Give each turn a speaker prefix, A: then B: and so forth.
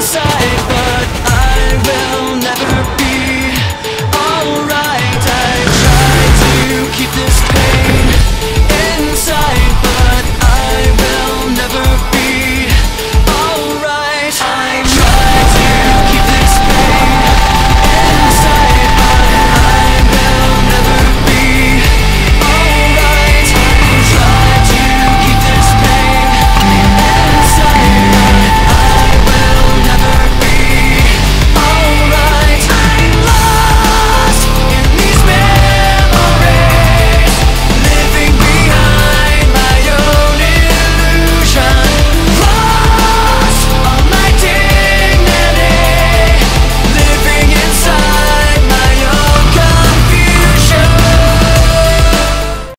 A: inside.